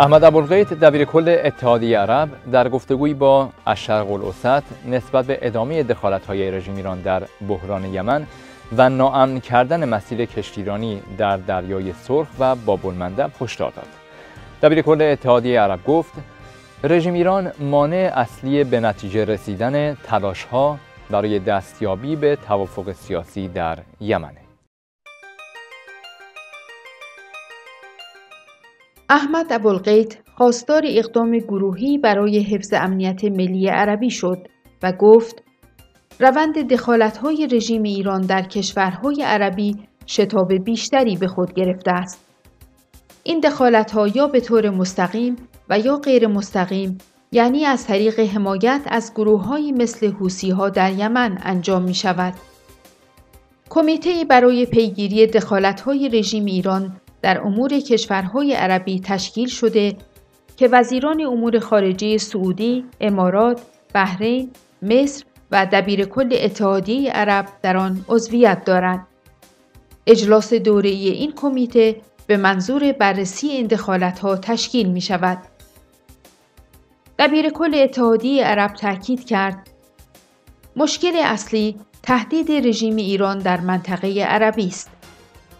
احمد ابوالقیت دبیر کل اتحادیه عرب در گفتگوی با الشرق الاوسط نسبت به ادامه های رژیم ایران در بحران یمن و ناامن کردن مسیر کشتیرانی در دریای سرخ و باب المندب هشدار داد. دبیر کل اتحادیه عرب گفت رژیم ایران مانع اصلی به نتیجه رسیدن ها برای دستیابی به توافق سیاسی در یمن احمد ابوالقیت خواستار اقدام گروهی برای حفظ امنیت ملی عربی شد و گفت روند دخالت‌های رژیم ایران در کشورهای عربی شتاب بیشتری به خود گرفته است. این دخالت‌ها یا به طور مستقیم و یا غیر مستقیم یعنی از طریق حمایت از گروههایی مثل ها در یمن انجام می شود. کمیته برای پیگیری دخالت‌های رژیم ایران در امور کشورهای عربی تشکیل شده که وزیران امور خارجه سعودی، امارات، بحرین، مصر و دبیر کل اتحادیه عرب در آن عضویت دارند. اجلاس دوره این کمیته به منظور بررسی این ها تشکیل می شود. دبیر کل اتحادیه عرب تاکید کرد مشکل اصلی تهدید رژیم ایران در منطقه عربی است.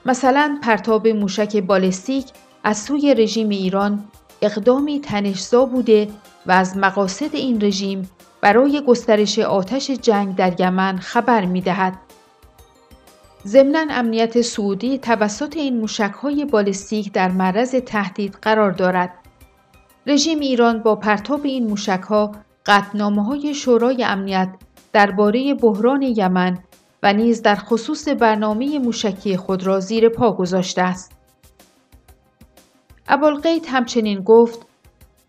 مثلا پرتاب موشک بالستیک از سوی رژیم ایران اقدامی تنشزا بوده و از مقاصد این رژیم برای گسترش آتش جنگ در یمن خبر می دهد. امنیت سعودی توسط این های بالستیک در معرض تهدید قرار دارد. رژیم ایران با پرتاب این موشکها قطنامه های شورای امنیت درباره بحران یمن و نیز در خصوص برنامه موشکی خود را زیر پا گذاشته است. ابوالقیت همچنین گفت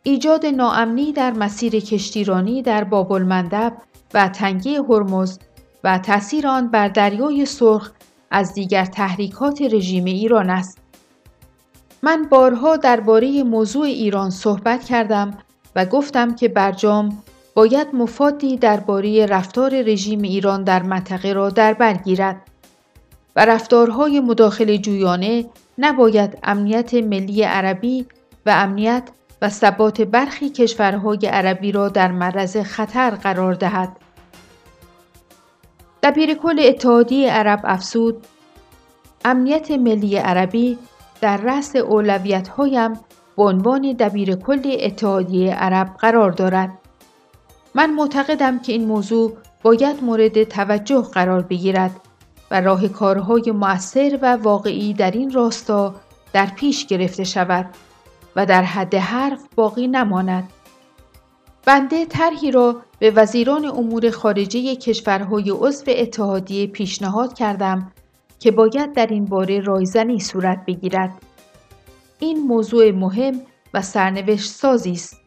ایجاد ناامنی در مسیر کشتیرانی در باب المندب و تنگی هرمز و تاثیر آن بر دریای سرخ از دیگر تحریکات رژیم ایران است. من بارها درباره موضوع ایران صحبت کردم و گفتم که برجام باید مفادی درباره رفتار رژیم ایران در منطقه را در بر گیرد و رفتارهای مداخل جویانه نباید امنیت ملی عربی و امنیت و ثبات برخی کشورهای عربی را در معرض خطر قرار دهد. دبیر کل اتحادیه عرب افسود امنیت ملی عربی در رأس هایم به عنوان دبیر کل اتحادیه عرب قرار دارد. من معتقدم که این موضوع باید مورد توجه قرار بگیرد و راه کارهای مؤثر و واقعی در این راستا در پیش گرفته شود و در حد حرف باقی نماند. بنده طرحی را به وزیران امور خارجه کشورهای عضو اتحادیه پیشنهاد کردم که باید در این باره رایزنی صورت بگیرد. این موضوع مهم و سرنوشت سازی است.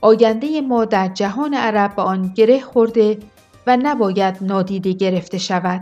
آینده ما در جهان عرب به آن گره خورده و نباید نادیده گرفته شود.